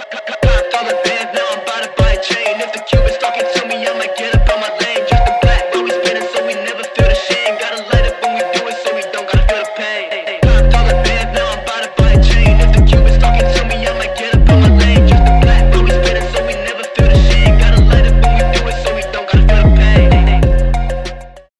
Cut, cut, cut.